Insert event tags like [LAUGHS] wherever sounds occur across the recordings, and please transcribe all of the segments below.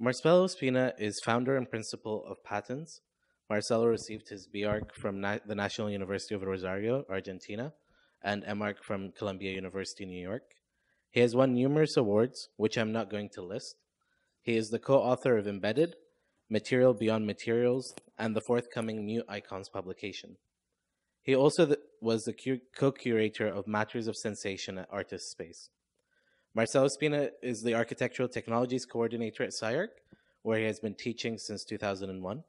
Marcelo Spina is founder and principal of Patterns. Marcelo received his BArch from Na- the National University of Rosario, Argentina, and MArch from Columbia University, New York. He has won numerous awards, which I'm not going to list. He is the co author of Embedded, Material Beyond Materials, and the forthcoming New Icons publication. He also th- was the co curator of Matters of Sensation at Artist Space. Marcelo Spina is the Architectural Technologies Coordinator at SCI-Arc, where he has been teaching since 2001.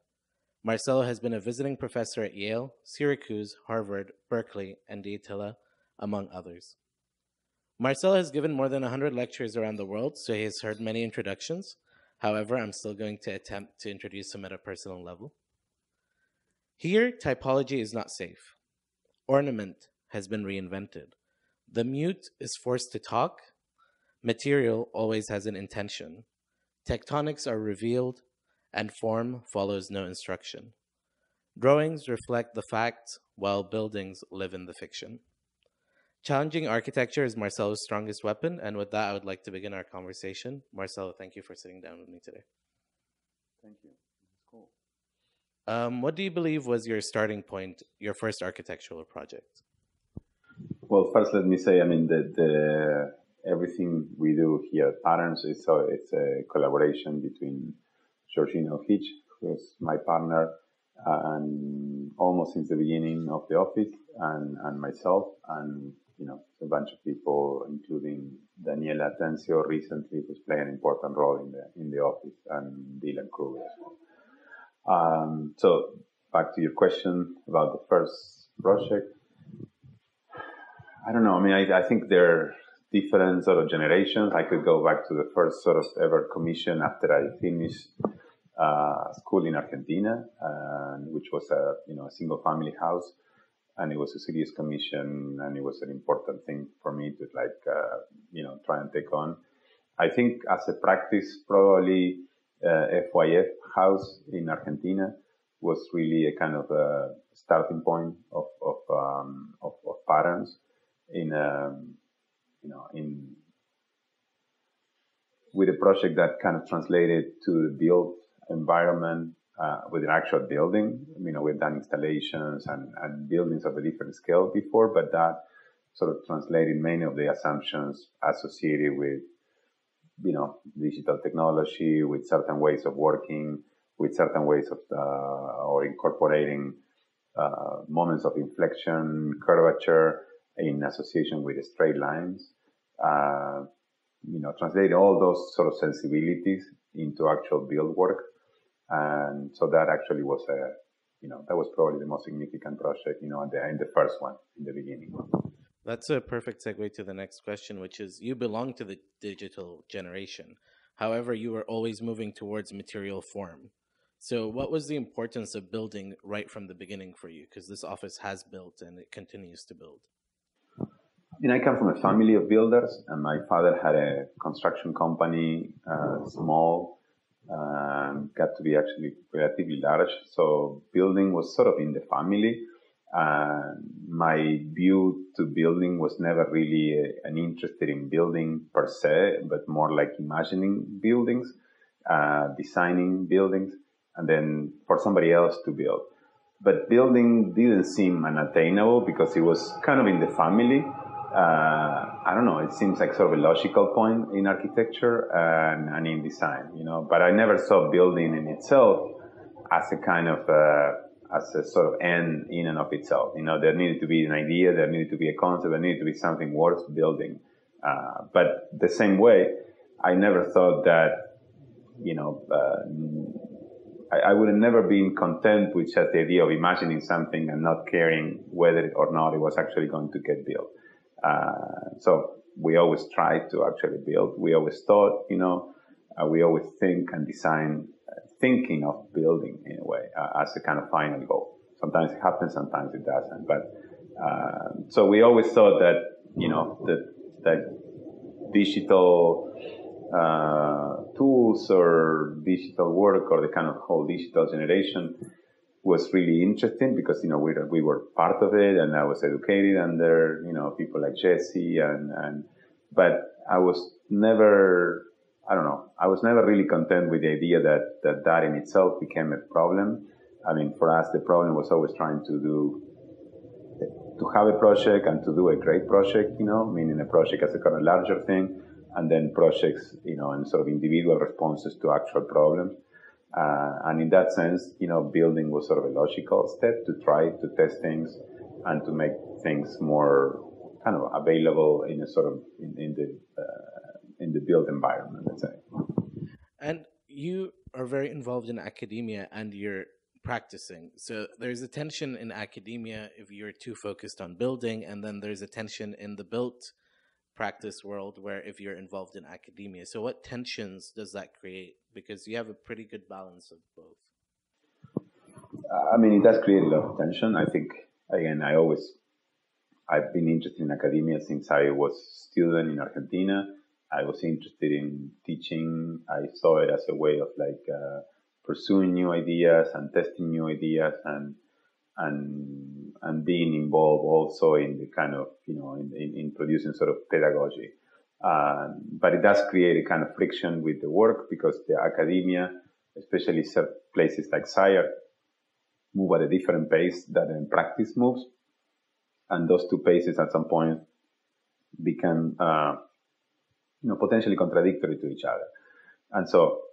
Marcelo has been a visiting professor at Yale, Syracuse, Harvard, Berkeley, and Di Tella, among others. Marcelo has given more than 100 lectures around the world, so he has heard many introductions. However, I'm still going to attempt to introduce him at a personal level. Here, typology is not safe. Ornament has been reinvented. The mute is forced to talk. Material always has an intention. Tectonics are revealed, and form follows no instruction. Drawings reflect the fact, while buildings live in the fiction. Challenging architecture is Marcelo's strongest weapon, and with that, I would like to begin our conversation. Marcelo, thank you for sitting down with me today. Thank you. That's cool. Um, what do you believe was your starting point, your first architectural project? Well, first, let me say, I mean, that the, everything we do here at Patterns is a, it's a collaboration between Georgina Huljich, who is my partner, and almost since the beginning of the office, and, and myself, and you know, a bunch of people, including Daniela Atencio recently, who's playing an important role in the in the office, and Dylan Kruger as well. Um, so back to your question about the first project. I don't know. I mean, I, I think there different sort of generations. I could go back to the first sort of ever commission after I finished uh, school in Argentina, uh, which was a you know a single family house and it was a serious commission and it was an important thing for me to like uh, you know try and take on i think as a practice probably uh, fyf house in argentina was really a kind of a starting point of of, um, of, of patterns in um, you know in with a project that kind of translated to the built environment uh, with an actual building. You know, we've done installations and, and buildings of a different scale before, but that sort of translated many of the assumptions associated with, you know, digital technology, with certain ways of working, with certain ways of, uh, or incorporating uh, moments of inflection, curvature in association with straight lines. Uh, you know, translate all those sort of sensibilities into actual build work and so that actually was a, you know, that was probably the most significant project, you know, in the, in the first one in the beginning. That's a perfect segue to the next question, which is you belong to the digital generation. However, you were always moving towards material form. So, what was the importance of building right from the beginning for you? Because this office has built and it continues to build. I mean, I come from a family of builders, and my father had a construction company, uh, small, um, got to be actually relatively large. So building was sort of in the family. Uh, my view to building was never really a, an interest in building per se, but more like imagining buildings, uh, designing buildings, and then for somebody else to build. But building didn't seem unattainable because it was kind of in the family uh, I don't know, it seems like sort of a logical point in architecture and, and, in design, you know, but I never saw building in itself as a kind of, uh, as a sort of end in and of itself. You know, there needed to be an idea, there needed to be a concept, there needed to be something worth building. Uh, but the same way, I never thought that, you know, uh, I, I would have never been content with just the idea of imagining something and not caring whether or not it was actually going to get built. Uh, so we always try to actually build. We always thought, you know, uh, we always think and design uh, thinking of building in a way uh, as a kind of final goal. Sometimes it happens, sometimes it doesn't. But uh, so we always thought that, you know, that, that digital tools or digital work or the kind of whole digital generation was really interesting because you know we we were part of it, and I was educated under you know people like Jesse and and but I was never I don't know. I was never really content with the idea that, that that in itself became a problem. I mean, for us, the problem was always trying to do, to have a project and to do a great project, you know, meaning a project as a kind of larger thing, and then projects, you know, and sort of individual responses to actual problems. Uh, and in that sense, you know, building was sort of a logical step to try to test things and to make things more kind of available in a sort of in, in the uh, in the built environment, let's say. And you are very involved in academia and you're practicing. So there's a tension in academia if you're too focused on building, and then there's a tension in the built practice world where if you're involved in academia. So what tensions does that create? Because you have a pretty good balance of both. I mean, it does create a lot of tension. I think, again, I always, I've been interested in academia since I was a student in Argentina. I was interested in teaching. I saw it as a way of like uh, pursuing new ideas and testing new ideas and and and being involved also in the kind of you know in, in, in producing sort of pedagogy. Uh, but it does create a kind of friction with the work because the academia, especially places like SCI-Arc, move at a different pace than practice moves, and those two paces at some point become uh, you know potentially contradictory to each other, and so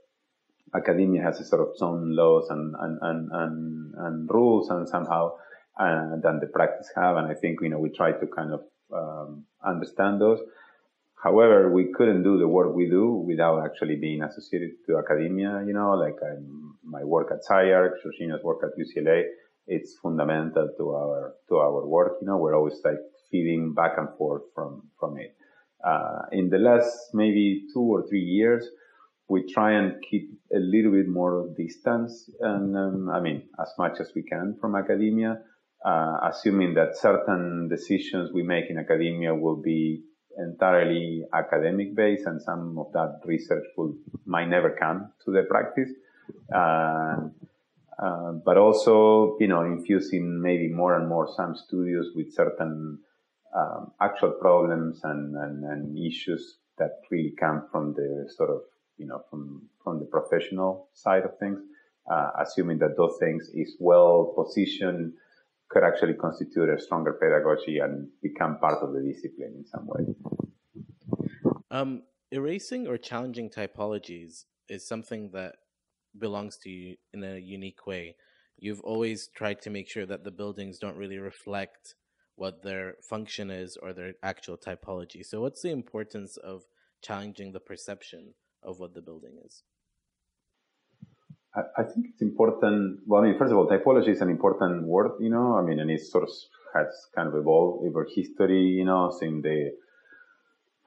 academia has a sort of some laws and, and, and, and, and rules and somehow uh, than the practice have. And I think, you know, we try to kind of um, understand those. However, we couldn't do the work we do without actually being associated to academia, you know, like I'm, my work at SCI-Arc, Georgina's work at UCLA, it's fundamental to our, to our work, you know, we're always like feeding back and forth from, from it. Uh, in the last maybe two or three years, we try and keep a little bit more distance, and um, I mean, as much as we can from academia, uh, assuming that certain decisions we make in academia will be entirely academic based, and some of that research will might never come to the practice. Uh, uh, but also, you know, infusing maybe more and more some studios with certain um, actual problems and, and, and issues that really come from the sort of you know, from, from the professional side of things, uh, assuming that those things is well positioned could actually constitute a stronger pedagogy and become part of the discipline in some way. Um, erasing or challenging typologies is something that belongs to you in a unique way. You've always tried to make sure that the buildings don't really reflect what their function is or their actual typology. So, what's the importance of challenging the perception of what the building is? I, think it's important. Well, I mean, first of all, typology is an important word, you know. I mean, and it sort of has kind of evolved over history, you know, since the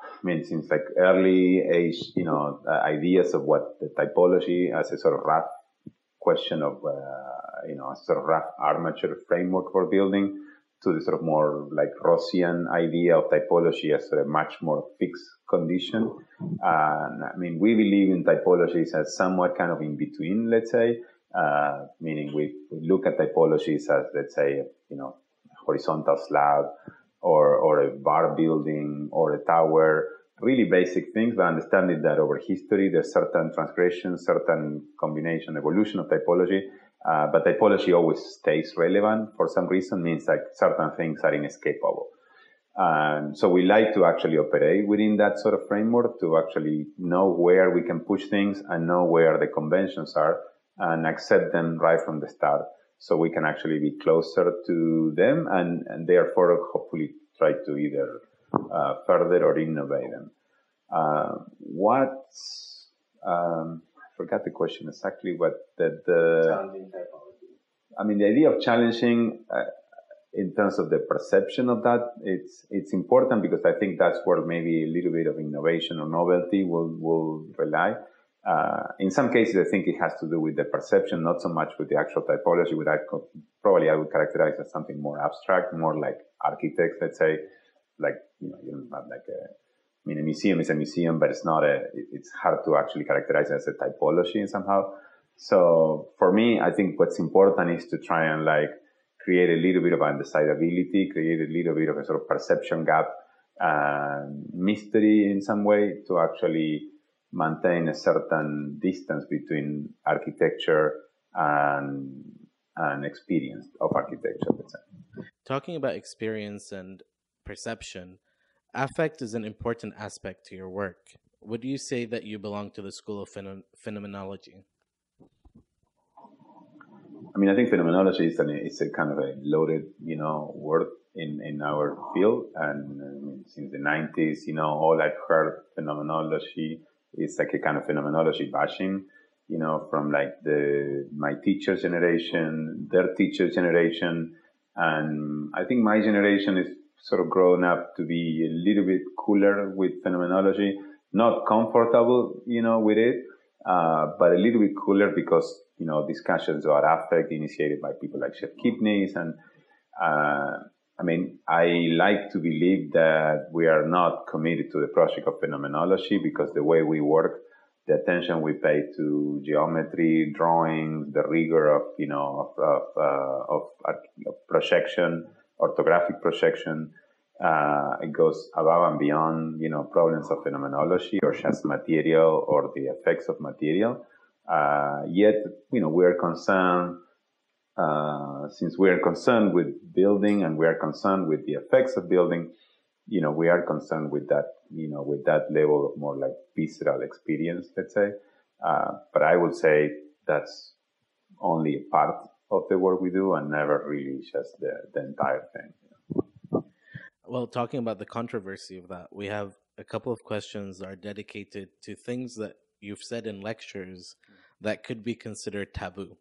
I mean, since like early age, you know, uh, ideas of what the typology as a sort of rough question of, uh, you know, a sort of rough armature framework for building to the sort of more like Rossian idea of typology as a much more fixed condition. And I mean, we believe in typologies as somewhat kind of in between, let's say, uh, meaning we, we look at typologies as, let's say, you know, horizontal slab or, or a bar building or a tower, really basic things, but understanding that over history, there's certain transgressions, certain combination, evolution of typology uh, but typology always stays relevant for some reason, means like certain things are inescapable. Um, so we like to actually operate within that sort of framework to actually know where we can push things and know where the conventions are and accept them right from the start. So we can actually be closer to them and, and therefore hopefully try to either uh, further or innovate them. Uh, what um, forgot the question exactly, what the, the I mean, the idea of challenging uh, in terms of the perception of that, it's it's important because I think that's where maybe a little bit of innovation or novelty will will rely. Uh, in some cases, I think it has to do with the perception, not so much with the actual typology. Which I probably I would characterize as something more abstract, more like architects, let's say, like you know, you don't have like a I mean, a museum is a museum, but it's not a, it's hard to actually characterize as a typology somehow. So for me, I think what's important is to try and like create a little bit of undecidability, create a little bit of a sort of perception gap mystery in some way to actually maintain a certain distance between architecture and and experience of architecture. Talking about experience and perception, affect is an important aspect to your work. Would you say that you belong to the school of phenomenology? I mean, I think phenomenology is, an, a kind of a loaded, you know, word in, in our field. And since the 90s, you know, all I've heard phenomenology is like a kind of phenomenology bashing, you know, from like the, my teacher generation, their teacher generation. And I think my generation is sort of grown up to be a little bit cooler with phenomenology, not comfortable, you know, with it, uh, but a little bit cooler because, you know, discussions about affect initiated by people like Jeff Kipnis and, uh, I mean, I like to believe that we are not committed to the project of phenomenology because the way we work, the attention we pay to geometry, drawings, the rigor of, you know, of, of, uh, of, of projection, orthographic projection, uh, it goes above and beyond, you know, problems of phenomenology or just material or the effects of material. Uh, yet, you know, we're concerned uh, since we are concerned with building and we are concerned with the effects of building, you know, we are concerned with that, you know, with that level of more like visceral experience, let's say. Uh, but I would say that's only a part of the work we do and never really just the, the entire thing. Well, talking about the controversy of that, we have a couple of questions that are dedicated to things that you've said in lectures that could be considered taboo.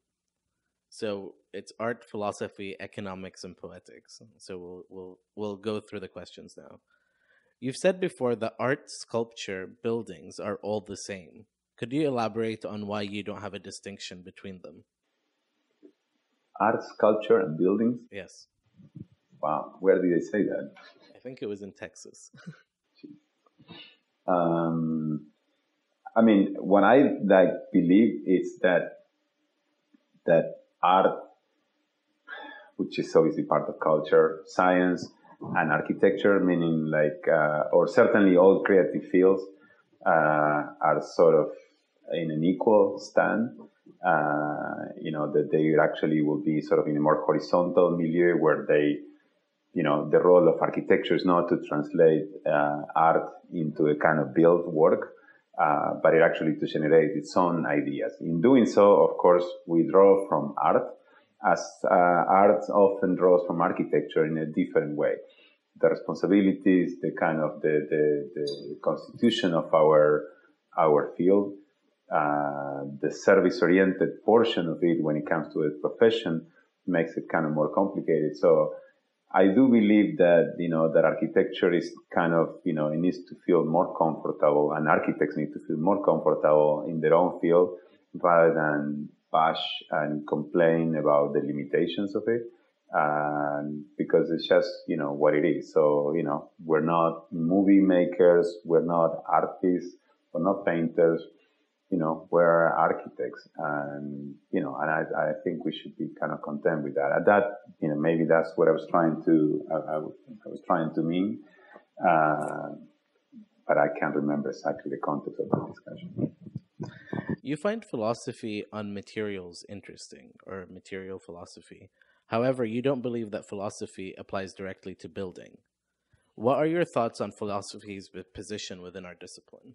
So it's art, philosophy, economics, and poetics. So we'll we'll we'll go through the questions now. You've said before that art, sculpture, buildings are all the same. Could you elaborate on why you don't have a distinction between them? Art, sculpture, and buildings. Yes. Wow, where did they say that? I think it was in Texas. [LAUGHS] um, I mean, what I like believe is that that art, which is obviously part of culture, science, and architecture, meaning like, uh, or certainly all creative fields uh, are sort of in an equal stand. Uh, you know, that they actually will be sort of in a more horizontal milieu where they, you know, the role of architecture is not to translate uh, art into a kind of built work, uh, but it actually to generate its own ideas. In doing so, of course, we draw from art, as uh, art often draws from architecture in a different way. The responsibilities, the kind of the, the, the constitution of our our field, uh, the service-oriented portion of it when it comes to a profession makes it kind of more complicated. So I do believe that, you know, that architecture is kind of, you know, it needs to feel more comfortable and architects need to feel more comfortable in their own field rather than bash and complain about the limitations of it. And because it's just, you know, what it is. So, you know, we're not movie makers. We're not artists. We're not painters you know, we're architects and, you know, and I, I think we should be kind of content with that. At that, you know, maybe that's what I was trying to, I, I, I was trying to mean. Uh, but I can't remember exactly the context of the discussion. You find philosophy on materials interesting or material philosophy. However, you don't believe that philosophy applies directly to building. What are your thoughts on philosophy's position within our discipline?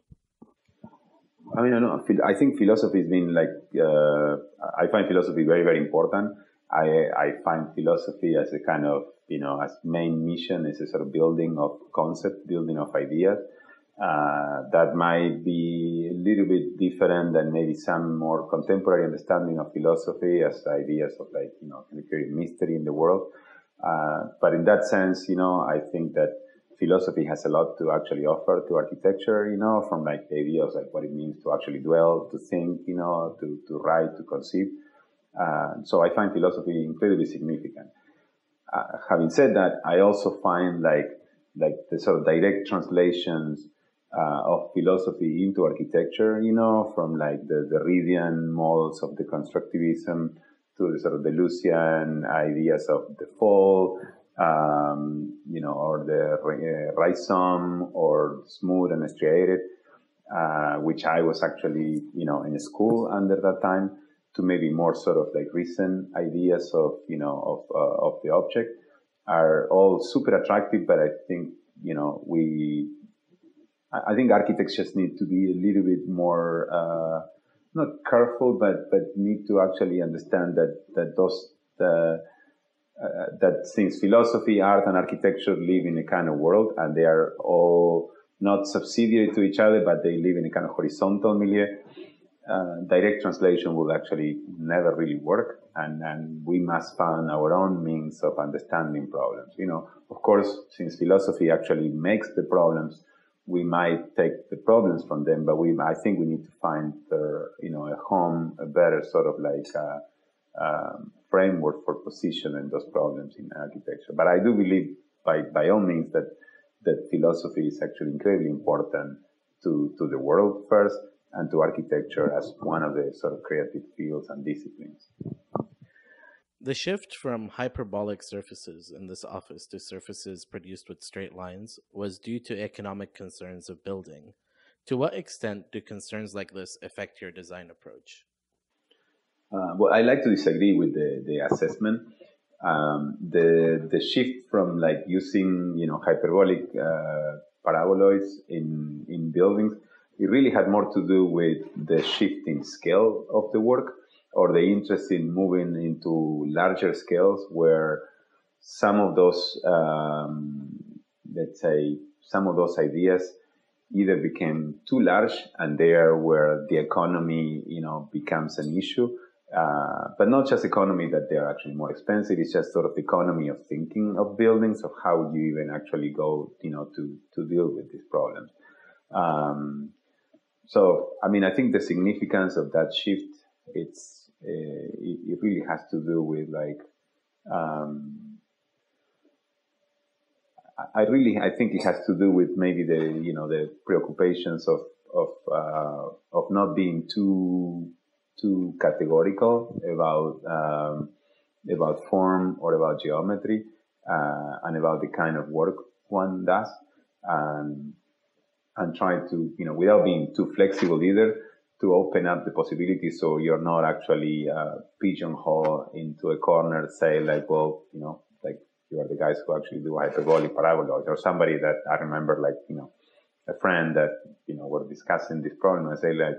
I mean, I know. I think philosophy has been like, uh, I find philosophy very, very important. I, I find philosophy as a kind of, you know, as main mission is a sort of building of concept, building of ideas. Uh, that might be a little bit different than maybe some more contemporary understanding of philosophy as ideas of like, you know, mystery in the world. Uh, but in that sense, you know, I think that philosophy has a lot to actually offer to architecture, you know, from like the idea of like what it means to actually dwell, to think, you know, to, to write, to conceive. Uh, so I find philosophy incredibly significant. Uh, having said that, I also find like, like the sort of direct translations uh, of philosophy into architecture, you know, from like the, the Derridian models of deconstructivism to the sort of Deleuzian ideas of the fold, um, you know, or the uh, rhizome or smooth and striated. uh, which I was actually, you know, in school under that time, to maybe more sort of like recent ideas of, you know, of, uh, of the object are all super attractive, but I think, you know, we, I think architects just need to be a little bit more, uh, not careful, but, but need to actually understand that, that those, the, uh, that since philosophy, art, and architecture live in a kind of world and they are all not subsidiary to each other, but they live in a kind of horizontal milieu. Uh, direct translation will actually never really work, and, and we must find our own means of understanding problems. You know, of course, since philosophy actually makes the problems, we might take the problems from them, but we, I think we need to find, their, you know, a home, a better sort of like uh, um, framework for positioning those problems in architecture. But I do believe, by by all means, that that philosophy is actually incredibly important to, to the world first and to architecture as one of the sort of creative fields and disciplines. The shift from hyperbolic surfaces in this office to surfaces produced with straight lines was due to economic concerns of building. To what extent do concerns like this affect your design approach? Uh, well, I like to disagree with the, the assessment. Um, the the shift from like using you know hyperbolic uh, paraboloids in in buildings it really had more to do with the shift in scale of the work or the interest in moving into larger scales where some of those um, let's say some of those ideas either became too large and there where the economy you know becomes an issue uh, but not just economy that they're actually more expensive. It's just sort of the economy of thinking of buildings, of how you even actually go, you know, to to deal with these problems. Um, so, I mean, I think the significance of that shift, it's uh, it, it, really has to do with like. Um, I really, I think it has to do with maybe the, you know, the preoccupations of of uh, of not being too too categorical about um, about form or about geometry uh, and about the kind of work one does and and try to you know without being too flexible either to open up the possibilities so you're not actually uh, pigeonhole into a corner say like well you know like you are the guys who actually do hyperbolic paraboloids or somebody that I remember like you know a friend that you know were discussing this problem and say like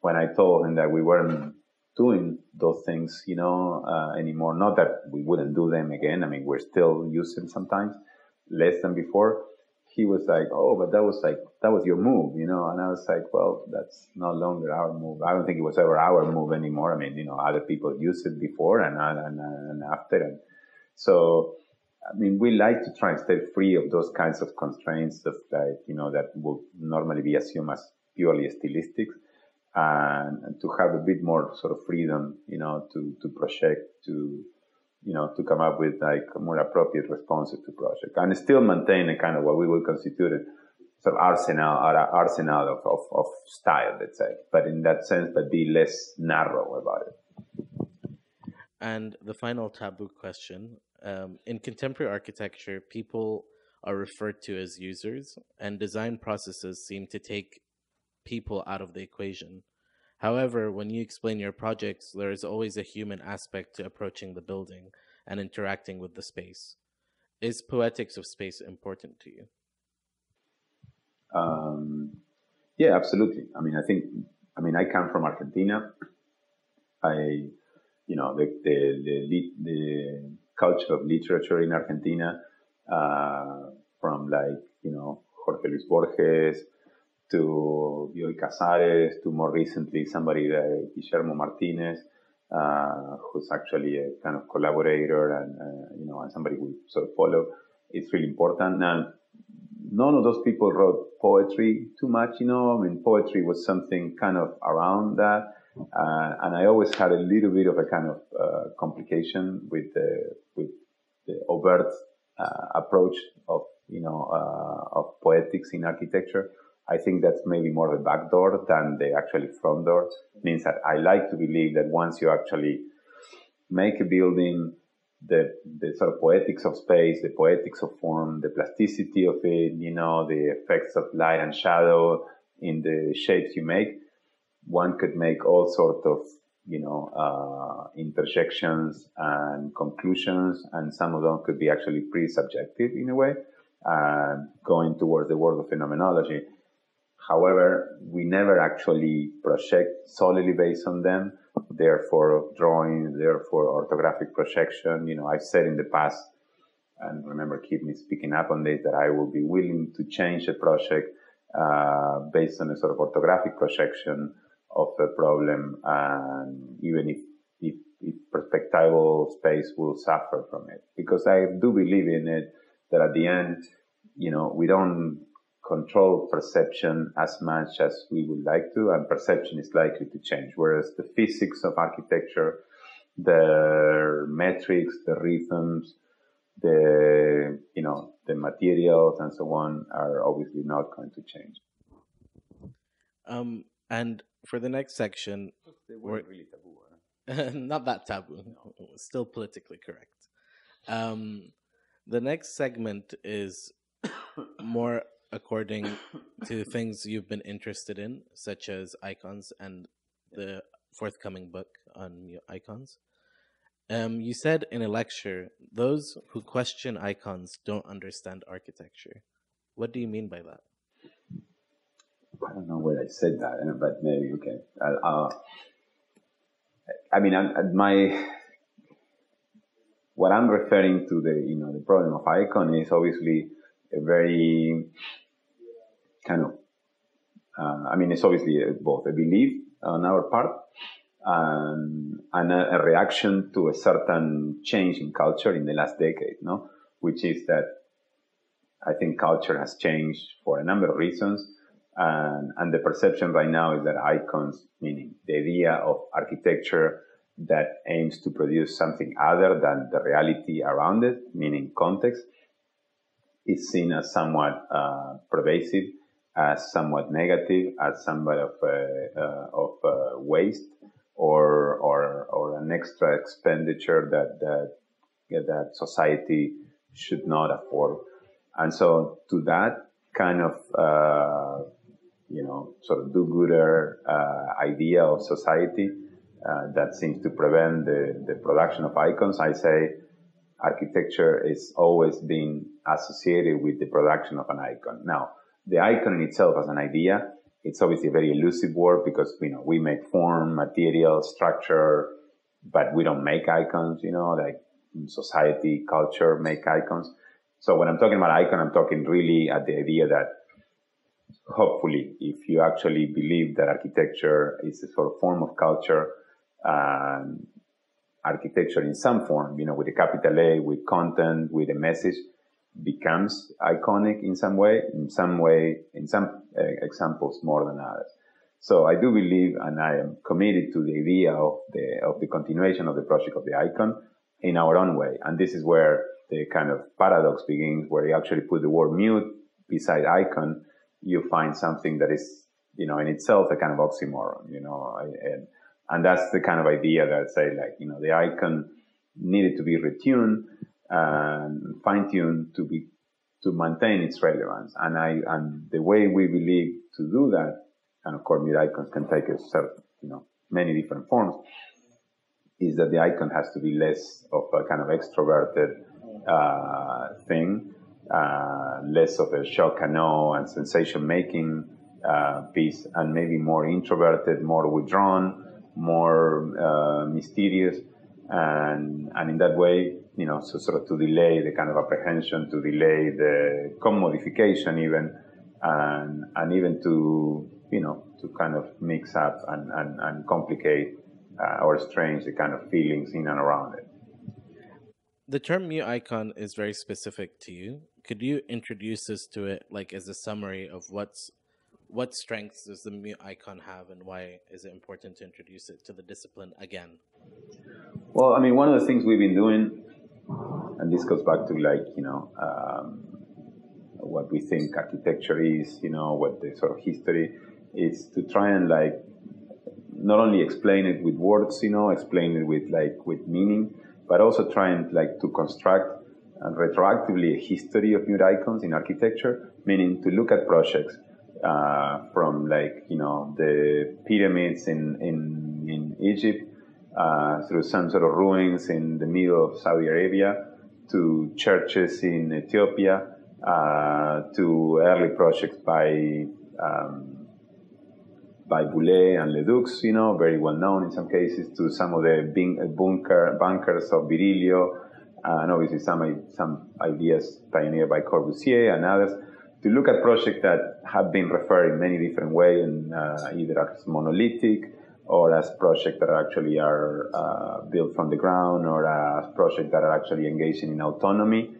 when I told him that we weren't doing those things, you know, uh, anymore. Not that we wouldn't do them again. I mean, we're still using sometimes less than before. He was like, "Oh, but that was like that was your move, you know." And I was like, "Well, that's no longer our move. I don't think it was ever our move anymore. I mean, you know, other people used it before and and, and after, and so." I mean, we like to try and stay free of those kinds of constraints of like, you know, that would normally be assumed as purely stylistic and, to have a bit more sort of freedom, you know, to, to project, to, you know, to come up with like more appropriate responses to project and still maintain a kind of what we would constitute a sort of arsenal arsenal of, of, of style, let's say, but in that sense, but be less narrow about it. And the final taboo question um, in contemporary architecture, people are referred to as users, and design processes seem to take people out of the equation. However, when you explain your projects, there is always a human aspect to approaching the building and interacting with the space. Is poetics of space important to you? Um, yeah, absolutely. I mean, I think, I mean, I come from Argentina. I, you know, the, the, the, the culture of literature in Argentina, uh, from like, you know, Jorge Luis Borges, to Bioy Casares, to more recently somebody like Guillermo Martinez, uh, who's actually a kind of collaborator and, uh, you know, and somebody we sort of follow. It's really important. Now, none of those people wrote poetry too much, you know. I mean, poetry was something kind of around that. Uh, and I always had a little bit of a kind of uh, complication with the, with the overt uh, approach of, you know, uh, of poetics in architecture I think that's maybe more the back door than the actually front door. It means that I like to believe that once you actually make a building, the, the sort of poetics of space, the poetics of form, the plasticity of it, you know, the effects of light and shadow, in the shapes you make, one could make all sorts of you know uh, interjections and conclusions, and some of them could be actually pretty subjective in a way, uh, going towards the world of phenomenology. However, we never actually project solely based on them. Therefore, drawing, therefore, orthographic projection. You know, I've said in the past, and remember, keep me speaking up on this, that I will be willing to change a project uh, based on a sort of orthographic projection of a problem, and even if, if, if perspectival space will suffer from it. Because I do believe in it that at the end, you know, we don't control perception as much as we would like to, and perception is likely to change. Whereas the physics of architecture, the metrics, the rhythms, the you know the materials and so on are obviously not going to change. Um, and for the next section, they weren't really taboo. Huh? [LAUGHS] not that taboo, [LAUGHS] still politically correct. Um, the next segment is [COUGHS] more according [COUGHS] to things you've been interested in, such as icons and the forthcoming book on icons. Um, you said in a lecture, those who question icons don't understand architecture. What do you mean by that? I don't know where I said that, eh, but maybe okay. Uh, I mean, my what I'm referring to the you know the problem of icon is obviously a very kind of, uh, I mean, it's obviously both a belief on our part and, and a, a, reaction to a certain change in culture in the last decade, no? Which is that I think culture has changed for a number of reasons. And, and the perception right now is that icons, meaning the idea of architecture that aims to produce something other than the reality around it, meaning context, is seen as somewhat uh, pervasive, as somewhat negative, as somewhat of uh, uh, of uh, waste or or or an extra expenditure that that that society should not afford. And so, to that kind of uh, you know sort of do-gooder uh, idea of society that seems to prevent the, the production of icons, I say architecture is always been associated with the production of an icon. Now, the icon in itself as an idea, it's obviously a very elusive word because you know we make form, material, structure, but we don't make icons. You know, like society, culture make icons. So when I'm talking about icon, I'm talking really at the idea that hopefully, if you actually believe that architecture is a sort of form of culture, um, architecture in some form, you know, with a capital A, with content, with a message, becomes iconic in some way, in some way, in some uh, examples more than others. So I do believe, and I am committed to the idea of the of the continuation of the project of the icon in our own way. And this is where the kind of paradox begins, where you actually put the word mute beside icon, you find something that is, you know, in itself a kind of oxymoron, you know, and and that's the kind of idea that I say like, you know, the icon needed to be retuned and fine tuned to be, to maintain its relevance. And I, and the way we believe to do that, and of course, mute icons can take a certain, you know, many different forms, is that the icon has to be less of a kind of extroverted uh, thing, uh, less of a shock and awe and sensation making uh, piece, and maybe more introverted, more withdrawn, more uh, mysterious, and and in that way, you know, so sort of to delay the kind of apprehension, to delay the commodification even, and and even to you know to kind of mix up and and, and complicate uh, or strange the kind of feelings in and around it. The term mute icon is very specific to you. Could you introduce us to it, like as a summary of what's what strengths does the mute icon have and why is it important to introduce it to the discipline again? Well, I mean, one of the things we've been doing, and this goes back to like, you know, um, what we think architecture is, you know, what the sort of history is to try and like not only explain it with words, you know, explain it with like with meaning, but also try and like to construct and retroactively a history of new icons in architecture, meaning to look at projects uh, from like you know the pyramids in in in Egypt through some sort of ruins in the middle of Saudi Arabia to churches in Ethiopia uh, to early projects by um, by Boullée and Ledoux, you know, very well known in some cases, to some of the bunker, bunkers of Virilio, uh, and obviously some, some ideas pioneered by Corbusier and others, to look at projects that have been referred in many different ways, and, uh, either as monolithic or as projects that actually are uh, built from the ground or as projects that are actually engaging in autonomy.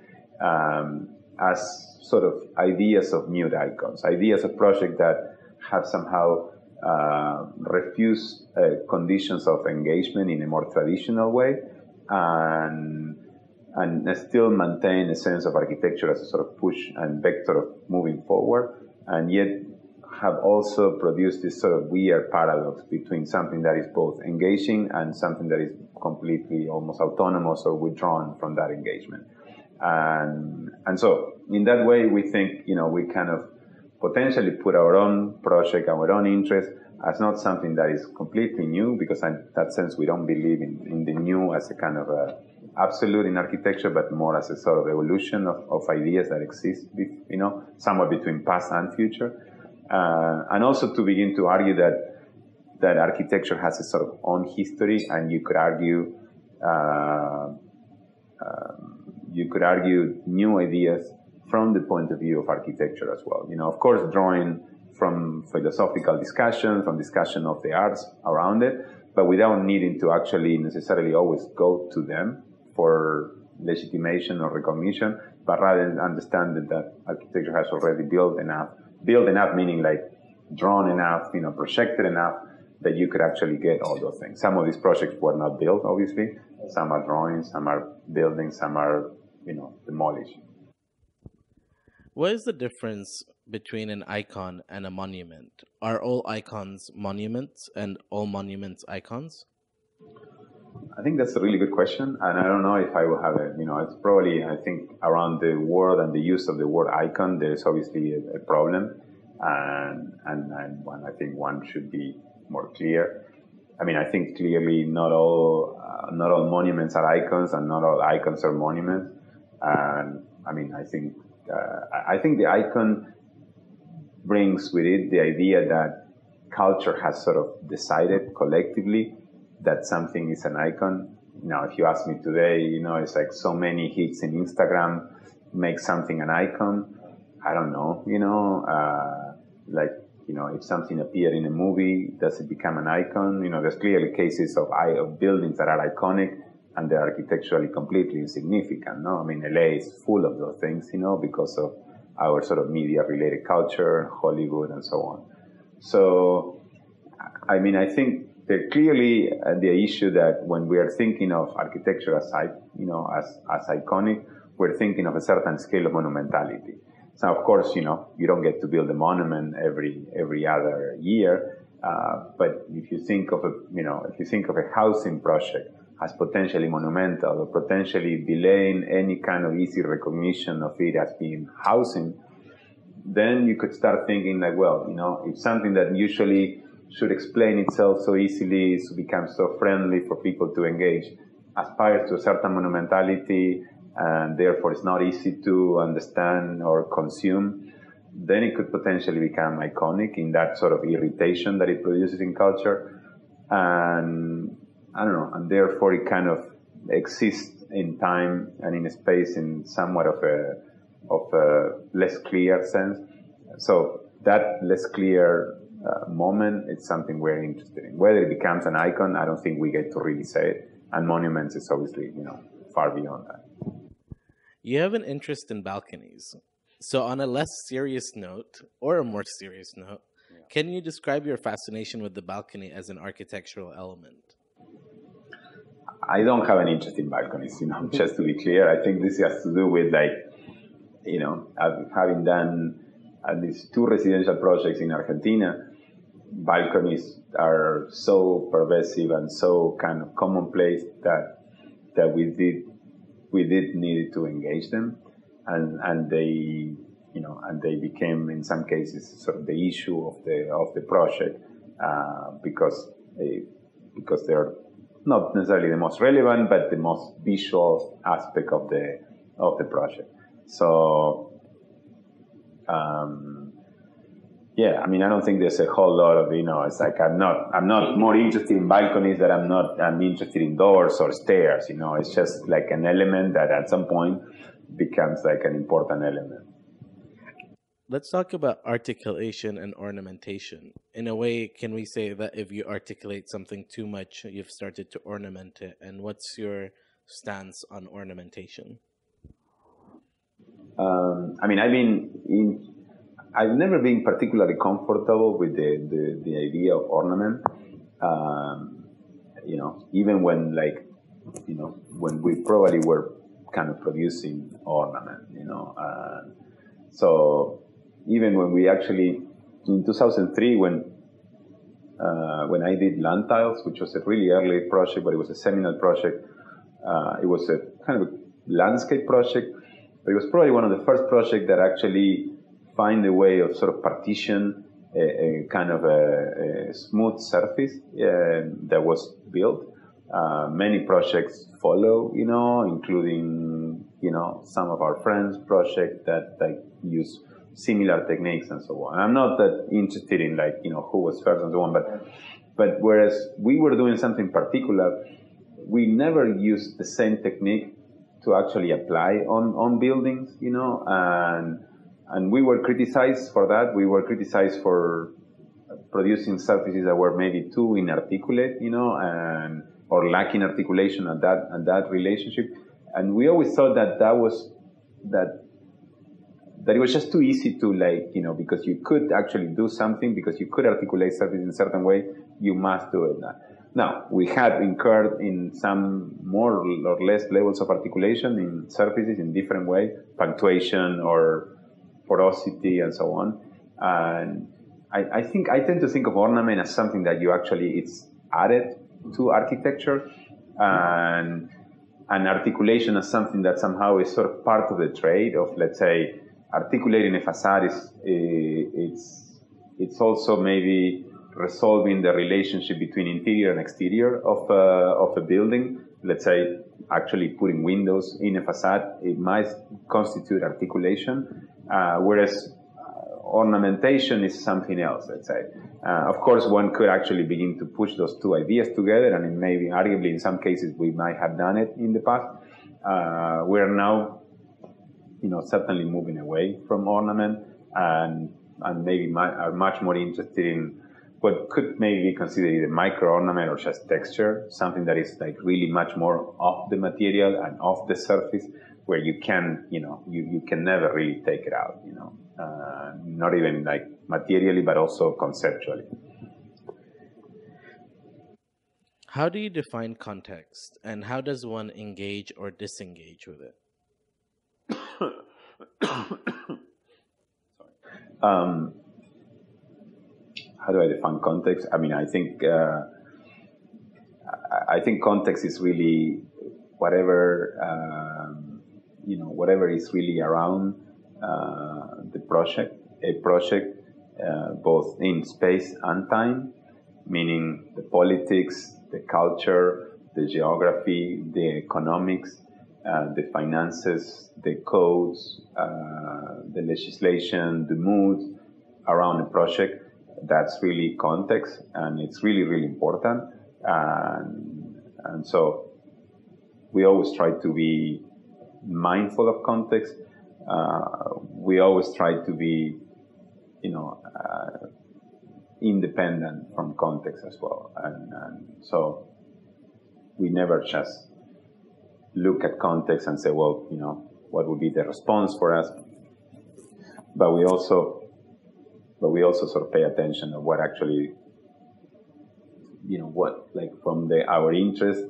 Um, as sort of ideas of new icons, ideas of projects that have somehow uh, refused uh, conditions of engagement in a more traditional way and and still maintain a sense of architecture as a sort of push and vector of moving forward, and yet have also produced this sort of weird paradox between something that is both engaging and something that is completely almost autonomous or withdrawn from that engagement. And, and so in that way, we think, you know, we kind of potentially put our own project, our own interest as not something that is completely new because in that sense, we don't believe in, in the new as a kind of a absolute in architecture, but more as a sort of evolution of, of ideas that exist, you know, somewhere between past and future. Uh, and also to begin to argue that that architecture has a sort of own history, and you could argue uh, um, you could argue new ideas from the point of view of architecture as well. You know, of course, drawing from philosophical discussion, from discussion of the arts around it, but without needing to actually necessarily always go to them for legitimation or recognition, but rather understand that architecture has already built enough, built enough meaning like drawn enough, you know, projected enough that you could actually get all those things. Some of these projects were not built, obviously. Some are drawings, some are buildings, some are you know demolished. What is the difference between an icon and a monument? Are all icons monuments and all monuments icons? I think that's a really good question, and I don't know if I will have it. You know, it's probably I think around the word and the use of the word icon, there is obviously a, a problem, and, and and one I think one should be more clear. I mean, I think clearly not all uh, not all monuments are icons, and not all icons are monuments. And I mean, I think uh, I think the icon brings with it the idea that culture has sort of decided collectively that something is an icon. Now, if you ask me today, you know, it's like so many hits in Instagram make something an icon. I don't know, you know, uh, like, you know, if something appeared in a movie, does it become an icon? You know, there's clearly cases of, of buildings that are iconic and they're architecturally completely insignificant. No, I mean LA is full of those things, you know, because of our sort of media-related culture, Hollywood, and so on. So, I mean, I think there clearly uh, the issue that when we are thinking of architecture as, you know, as as iconic, we're thinking of a certain scale of monumentality. So, of course, you know, you don't get to build a monument every every other year. Uh, but if you think of a, you know, if you think of a housing project as potentially monumental or potentially delaying any kind of easy recognition of it as being housing, then you could start thinking like, well, you know, if something that usually should explain itself so easily, to become so friendly for people to engage, aspires to a certain monumentality, and therefore it's not easy to understand or consume, then it could potentially become iconic in that sort of irritation that it produces in culture. And I don't know, and therefore it kind of exists in time and in space in somewhat of a of a less clear sense. So that less clear uh, moment it's something we're interested in. Whether it becomes an icon, I don't think we get to really say it. And monuments is obviously you know far beyond that. You have an interest in balconies. So on a less serious note, or a more serious note, yeah. can you describe your fascination with the balcony as an architectural element? I don't have an interest in balconies, you know, [LAUGHS] just to be clear. I think this has to do with like, you know, having done at least two residential projects in Argentina, balconies are so pervasive and so kind of commonplace that that we did we did need to engage them, and and they you know, and they became in some cases sort of the issue of the of the project uh, because they, because they're not necessarily the most relevant, but the most visual aspect of the of the project. So, um, yeah, I mean, I don't think there's a whole lot of you know. It's like I'm not I'm not more interested in balconies than I'm not I'm interested in doors or stairs. You know, it's just like an element that at some point becomes like an important element. Let's talk about articulation and ornamentation. In a way, can we say that if you articulate something too much, you've started to ornament it? And what's your stance on ornamentation? Um, I mean, I've been in, I've never been particularly comfortable with the, the, the idea of ornament. Um, you know, even when like, you know, when we probably were kind of producing ornament, you know, uh, so even when we actually in 2003 when uh, when I did land tiles, which was a really early project, but it was a seminal project. Uh, it was a kind of a landscape project, but it was probably one of the first projects that actually find a way of sort of partition a, a kind of a, a smooth surface uh, that was built. Uh, many projects follow, you know, including you know some of our friends' project that like use similar techniques and so on. I'm not that interested in like, you know, who was first and so on, but, but whereas we were doing something particular, we never used the same technique to actually apply on, on buildings, you know, and, and we were criticized for that. We were criticized for producing surfaces that were maybe too inarticulate, you know, and, or lacking articulation at that, at that relationship. And we always thought that that was, that that it was just too easy to like, you know, because you could actually do something, because you could articulate something in a certain way, you must do it. Now, Now we had incurred in some more or less levels of articulation in surfaces in different ways, punctuation or porosity and so on. And I, I think I tend to think of ornament as something that you actually, it's added to architecture and, and articulation as something that somehow is sort of part of the trade of, let's say, articulating a facade is it's it's also maybe resolving the relationship between interior and exterior of uh, of a building. Let's say actually putting windows in a facade, it might constitute articulation, uh, whereas uh, ornamentation is something else. Let's say. Uh, of course, one could actually begin to push those two ideas together, and maybe, arguably, in some cases, we might have done it in the past. Uh, we're now you know, certainly moving away from ornament and, and maybe are much more interested in what could maybe be considered either micro ornament or just texture, something that is like really much more off the material and off the surface where you can, you know, you, you can never really take it out, you know, uh, not even like materially, but also conceptually. How do you define context and how does one engage or disengage with it? [COUGHS] um, how do I define context? I mean, I think uh, I think context is really whatever um, you know, whatever is really around uh, the project, a project, uh, both in space and time, meaning the politics, the culture, the geography, the economics, uh, the finances, the codes, uh, the legislation, the mood around a project. That's really context, and it's really, really important. And, and so we always try to be mindful of context. Uh, we always try to be, you know, uh, independent from context as well. And, and so we never just look at context and say, well, you know, what would be the response for us? But we also, but we also sort of pay attention to what actually, you know, what like from the our interest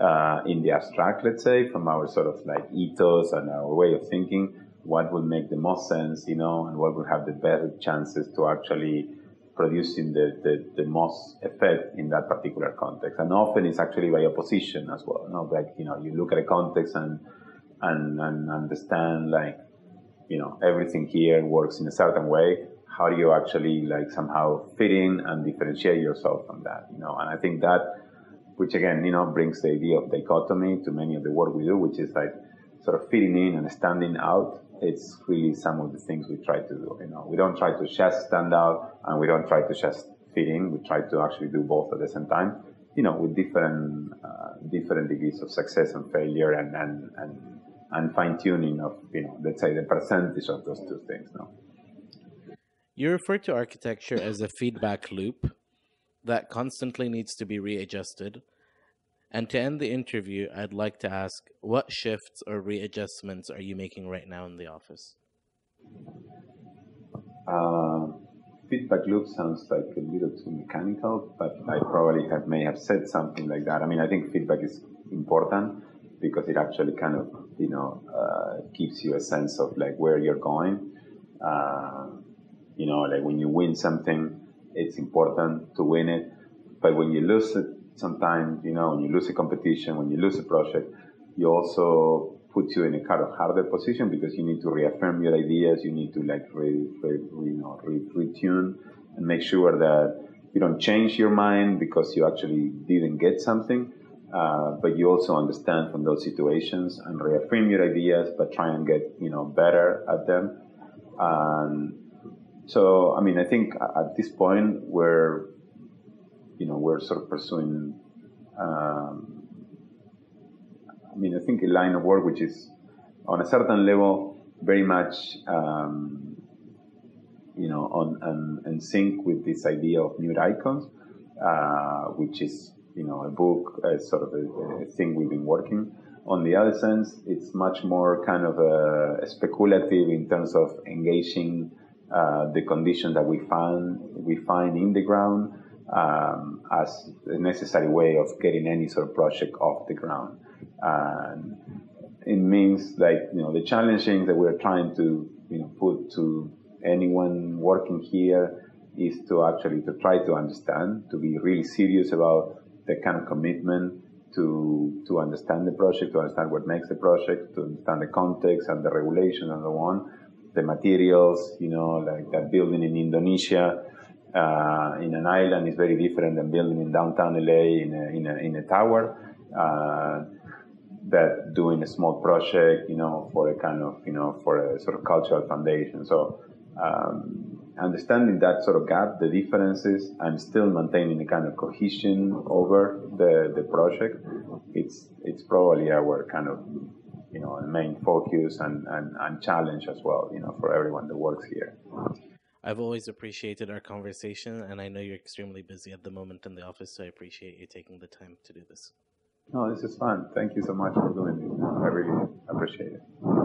uh, in the abstract, let's say, from our sort of like ethos and our way of thinking, what would make the most sense, you know, and what would have the better chances to actually producing the, the, the, most effect in that particular context. And often it's actually by opposition as well. You know, like, you know, you look at a context and, and, and understand like you know, everything here works in a certain way. How do you actually like somehow fit in and differentiate yourself from that? You know, and I think that, which again, you know, brings the idea of dichotomy to many of the work we do, which is like sort of fitting in and standing out. It's really some of the things we try to do. You know, we don't try to just stand out and we don't try to just fit in. We try to actually do both at the same time. You know, with different uh, different degrees of success and failure, and and and, and fine tuning of you know, let's say the percentage of those two things. No. You refer to architecture as a feedback loop that constantly needs to be readjusted. And to end the interview, I'd like to ask what shifts or readjustments are you making right now in the office? Uh, feedback loop sounds like a little too mechanical, but I probably have, may have said something like that. I mean, I think feedback is important because it actually kind of, you know, uh, gives you a sense of like where you're going. Uh, you know, like when you win something, it's important to win it. But when you lose it, sometimes, you know, when you lose a competition, when you lose a project, you also put you in a kind of harder position because you need to reaffirm your ideas. You need to like re, re, you know re, retune and make sure that you don't change your mind because you actually didn't get something. Uh, but you also understand from those situations and reaffirm your ideas, but try and get you know better at them. So I mean, I think at this point we're you know we're sort of pursuing um, I mean, I think a line of work which is on a certain level very much, um, you know, on, on in sync with this idea of new icons, uh, which is, you know, a book, a sort of a, a, thing we've been working. On the other sense, it's much more kind of a, a speculative in terms of engaging uh, the conditions that we find we find in the ground um, as a necessary way of getting any sort of project off the ground. And it means like, you know, the challenging that we're trying to, you know, put to anyone working here is to actually to try to understand, to be really serious about the kind of commitment to to understand the project, to understand what makes the project, to understand the context and the regulations and so on, the materials, you know, like that building in Indonesia uh, in an island is very different than building in downtown LA in a, in a, in a tower. Uh, that doing a small project, you know, for a kind of, you know, for a sort of cultural foundation. So um, understanding that sort of gap, the differences, and still maintaining a kind of cohesion over the, the project, it's it's probably our kind of, you know, main focus and, and, and challenge as well, you know, for everyone that works here. I've always appreciated our conversation, and I know you're extremely busy at the moment in the office, so I appreciate you taking the time to do this. No, this is fun. Thank you so much for doing this. I really appreciate it.